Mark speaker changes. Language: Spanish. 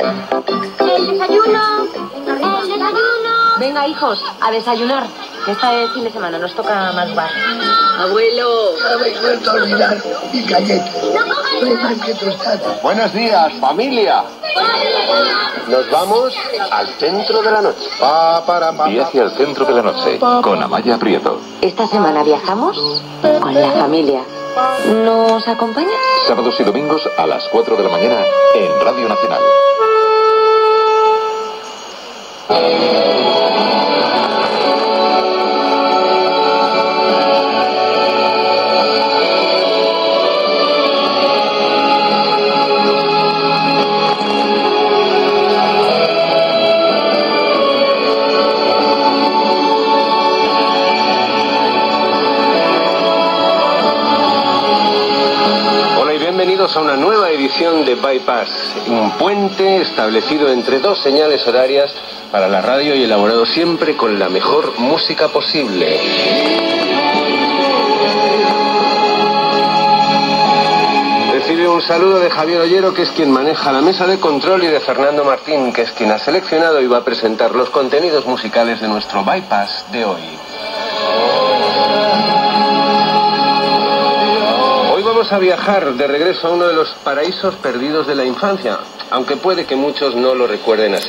Speaker 1: El desayuno. El desayuno.
Speaker 2: Venga, hijos, a desayunar. Que este fin de semana nos toca madrugar.
Speaker 3: Abuelo.
Speaker 4: Habéis vuelto a olvidar mi galleta. No hay más que tostada.
Speaker 5: Buenos días, familia. Nos vamos al centro de la noche. Pa, para, pa,
Speaker 6: Y hacia el centro de la noche, con Amaya Prieto.
Speaker 2: Esta semana viajamos con la familia. ¿Nos acompaña?
Speaker 6: Sábados y domingos a las 4 de la mañana en Radio Nacional.
Speaker 7: Hola y bienvenidos a una nueva edición de Bypass, un puente establecido entre dos señales horarias para la radio y elaborado siempre con la mejor música posible. Recibe un saludo de Javier Ollero, que es quien maneja la mesa de control, y de Fernando Martín, que es quien ha seleccionado y va a presentar los contenidos musicales de nuestro Bypass de hoy. Vamos a viajar de regreso a uno de los paraísos perdidos de la infancia, aunque puede que muchos no lo recuerden así.